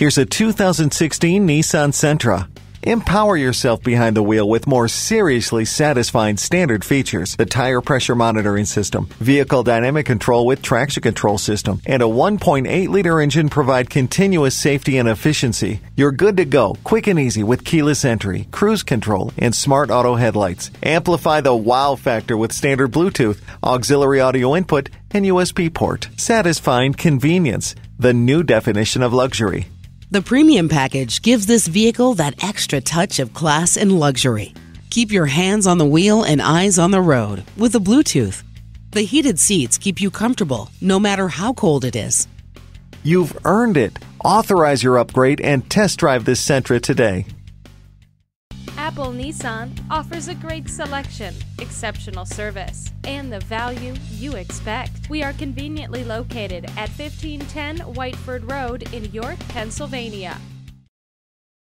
Here's a 2016 Nissan Sentra. Empower yourself behind the wheel with more seriously satisfying standard features. The tire pressure monitoring system, vehicle dynamic control with traction control system, and a 1.8 liter engine provide continuous safety and efficiency. You're good to go, quick and easy with keyless entry, cruise control, and smart auto headlights. Amplify the wow factor with standard Bluetooth, auxiliary audio input, and USB port. Satisfying convenience. The new definition of luxury. The premium package gives this vehicle that extra touch of class and luxury. Keep your hands on the wheel and eyes on the road with the Bluetooth. The heated seats keep you comfortable no matter how cold it is. You've earned it. Authorize your upgrade and test drive this Sentra today. Apple Nissan offers a great selection, exceptional service, and the value you expect. We are conveniently located at 1510 Whiteford Road in York, Pennsylvania.